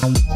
Bye.